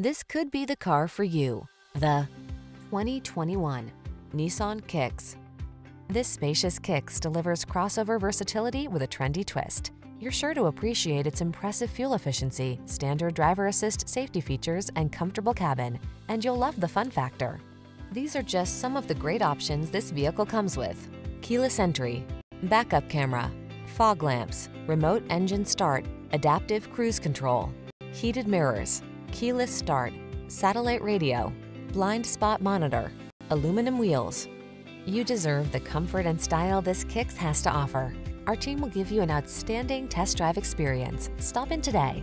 This could be the car for you. The 2021 Nissan Kicks. This spacious Kicks delivers crossover versatility with a trendy twist. You're sure to appreciate its impressive fuel efficiency, standard driver assist safety features, and comfortable cabin, and you'll love the fun factor. These are just some of the great options this vehicle comes with. Keyless entry, backup camera, fog lamps, remote engine start, adaptive cruise control, heated mirrors, keyless start, satellite radio, blind spot monitor, aluminum wheels. You deserve the comfort and style this Kicks has to offer. Our team will give you an outstanding test drive experience. Stop in today.